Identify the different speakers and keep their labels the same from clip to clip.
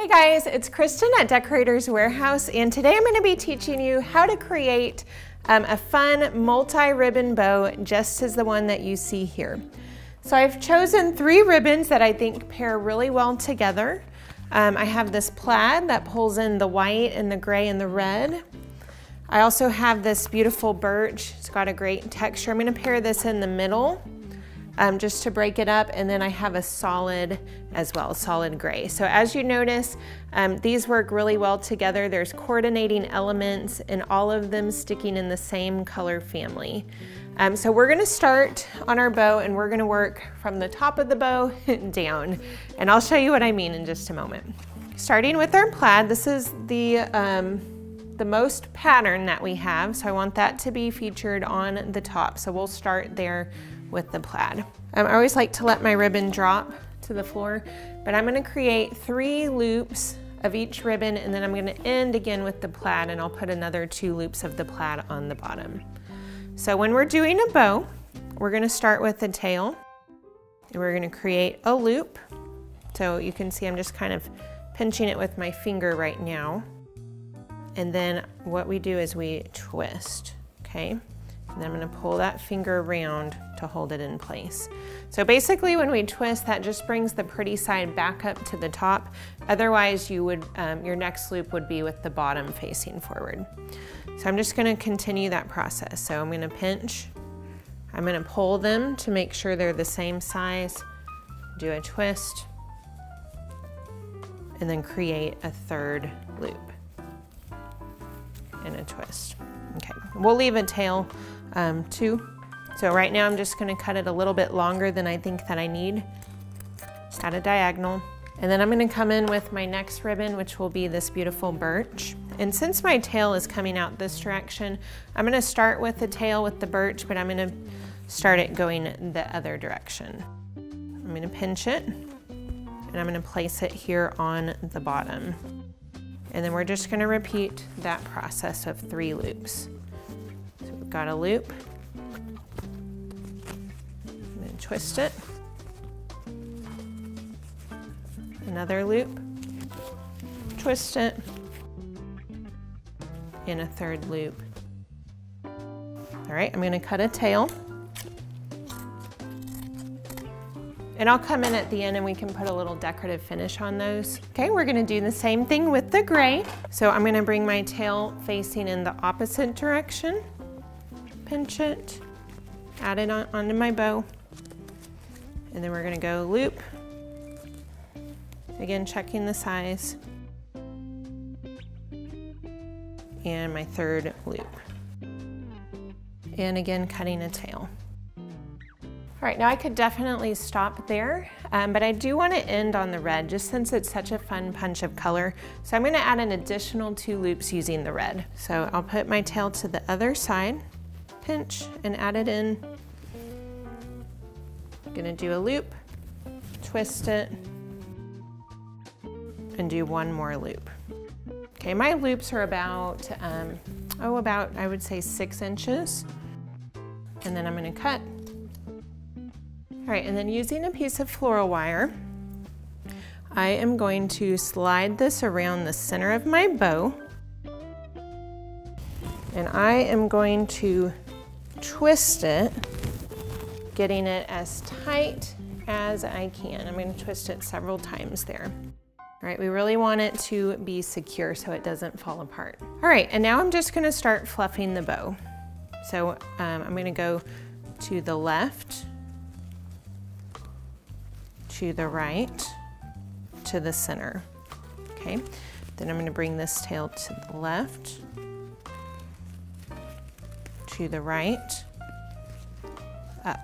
Speaker 1: Hey guys, it's Kristen at Decorators Warehouse and today I'm going to be teaching you how to create um, a fun multi-ribbon bow just as the one that you see here. So I've chosen three ribbons that I think pair really well together. Um, I have this plaid that pulls in the white and the gray and the red. I also have this beautiful birch. It's got a great texture. I'm going to pair this in the middle um, just to break it up. And then I have a solid as well, solid gray. So as you notice, um, these work really well together. There's coordinating elements and all of them sticking in the same color family. Um, so we're gonna start on our bow and we're gonna work from the top of the bow down. And I'll show you what I mean in just a moment. Starting with our plaid, this is the, um, the most pattern that we have. So I want that to be featured on the top. So we'll start there with the plaid. Um, I always like to let my ribbon drop to the floor, but I'm gonna create three loops of each ribbon and then I'm gonna end again with the plaid and I'll put another two loops of the plaid on the bottom. So when we're doing a bow, we're gonna start with the tail and we're gonna create a loop. So you can see I'm just kind of pinching it with my finger right now. And then what we do is we twist, okay? And I'm gonna pull that finger around to hold it in place. So basically when we twist, that just brings the pretty side back up to the top. Otherwise you would, um, your next loop would be with the bottom facing forward. So I'm just gonna continue that process. So I'm gonna pinch, I'm gonna pull them to make sure they're the same size, do a twist, and then create a third loop and a twist. Okay, we'll leave a tail um, too. So right now I'm just gonna cut it a little bit longer than I think that I need. Just add a diagonal. And then I'm gonna come in with my next ribbon, which will be this beautiful birch. And since my tail is coming out this direction, I'm gonna start with the tail with the birch, but I'm gonna start it going the other direction. I'm gonna pinch it, and I'm gonna place it here on the bottom. And then we're just gonna repeat that process of three loops. So we've got a loop, and then twist it. Another loop, twist it, in a third loop. All right, I'm gonna cut a tail. And I'll come in at the end and we can put a little decorative finish on those. Okay, we're gonna do the same thing with the gray. So I'm gonna bring my tail facing in the opposite direction, pinch it, add it on, onto my bow, and then we're gonna go loop. Again, checking the size. And my third loop. And again, cutting a tail. All right, now I could definitely stop there, um, but I do want to end on the red just since it's such a fun punch of color. So I'm going to add an additional two loops using the red. So I'll put my tail to the other side, pinch and add it in. I'm to do a loop, twist it, and do one more loop. Okay, my loops are about, um, oh, about, I would say six inches. And then I'm gonna cut all right, and then using a piece of floral wire, I am going to slide this around the center of my bow. And I am going to twist it, getting it as tight as I can. I'm gonna twist it several times there. All right, we really want it to be secure so it doesn't fall apart. All right, and now I'm just gonna start fluffing the bow. So um, I'm gonna go to the left to the right, to the center. Okay, then I'm gonna bring this tail to the left, to the right, up.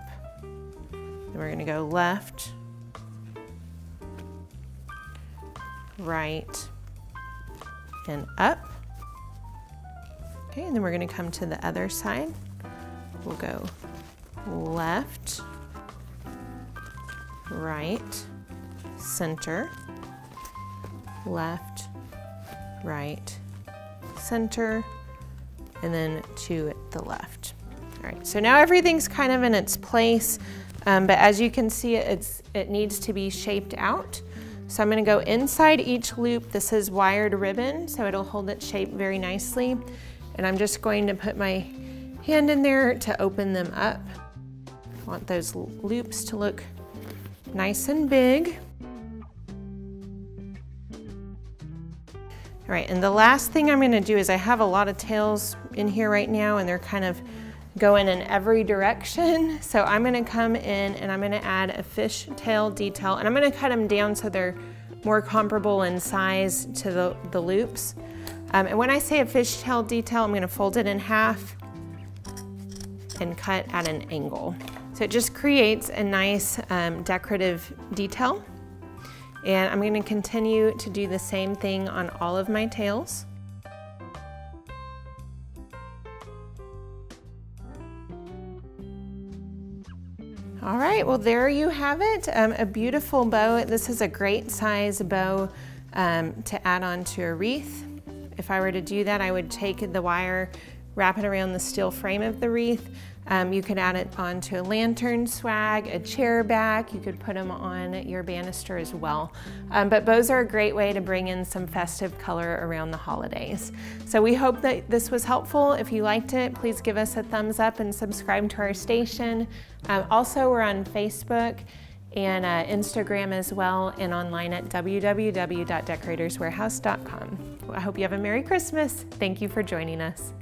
Speaker 1: Then we're gonna go left, right, and up. Okay, and then we're gonna come to the other side. We'll go left, right, center, left, right, center, and then to the left. All right, so now everything's kind of in its place, um, but as you can see, it's, it needs to be shaped out. So I'm gonna go inside each loop. This is wired ribbon, so it'll hold its shape very nicely. And I'm just going to put my hand in there to open them up. I want those loops to look nice and big. All right, and the last thing I'm gonna do is I have a lot of tails in here right now and they're kind of going in every direction. So I'm gonna come in and I'm gonna add a fish tail detail and I'm gonna cut them down so they're more comparable in size to the, the loops. Um, and when I say a fishtail detail, I'm gonna fold it in half and cut at an angle. So it just creates a nice um, decorative detail. And I'm gonna continue to do the same thing on all of my tails. All right, well there you have it, um, a beautiful bow. This is a great size bow um, to add on to a wreath. If I were to do that, I would take the wire, wrap it around the steel frame of the wreath, um, you could add it onto a lantern swag, a chair back. You could put them on your banister as well. Um, but bows are a great way to bring in some festive color around the holidays. So we hope that this was helpful. If you liked it, please give us a thumbs up and subscribe to our station. Um, also, we're on Facebook and uh, Instagram as well, and online at www.decoratorswarehouse.com. I hope you have a Merry Christmas. Thank you for joining us.